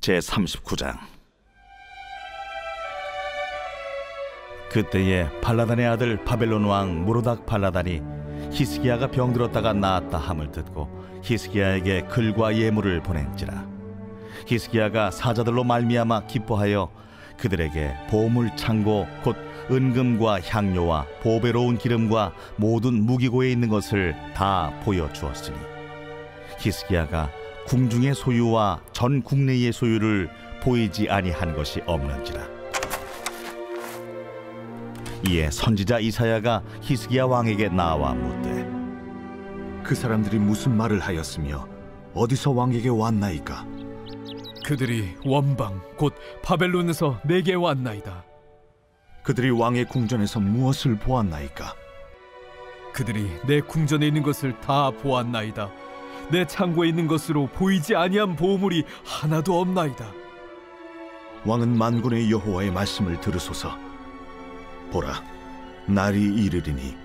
제 39장. 그때에 발라단의 아들 바벨론 왕 무로닥 발라단이 히스기야가 병들었다가 나았다 함을 듣고 히스기야에게 글과 예물을 보낸지라. 히스기야가 사자들로 말미암아 기뻐하여 그들에게 보물 창고 곧 은금과 향료와 보배로운 기름과 모든 무기고에 있는 것을 다 보여 주었으니 히스기야가 궁중의 소유와 전 국내의 소유를 보이지 아니한 것이 없는지라 이에 선지자 이사야가 히스기야 왕에게 나와 묻되 그 사람들이 무슨 말을 하였으며 어디서 왕에게 왔나이까? 그들이 원방 곧 바벨론에서 내게 왔나이다. 그들이 왕의 궁전에서 무엇을 보았나이까? 그들이 내 궁전에 있는 것을 다 보았나이다. 내 창고에 있는 것으로 보이지 아니한 보물이 하나도 없나이다. 왕은 만군의 여호와의 말씀을 들으소서. 보라, 날이 이르리니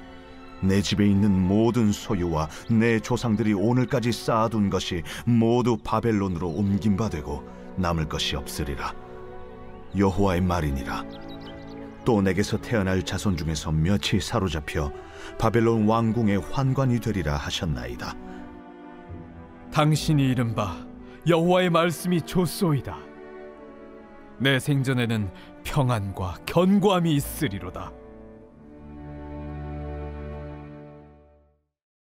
내 집에 있는 모든 소유와 내 조상들이 오늘까지 쌓아둔 것이 모두 바벨론으로 옮긴 바 되고 남을 것이 없으리라. 여호와의 말이니라. 또 내게서 태어날 자손 중에서 몇이 사로잡혀 바벨론 왕궁의 환관이 되리라 하셨나이다. 당신이 이른바 여호와의 말씀이 좋소이다. 내 생전에는 평안과 견고함이 있으리로다.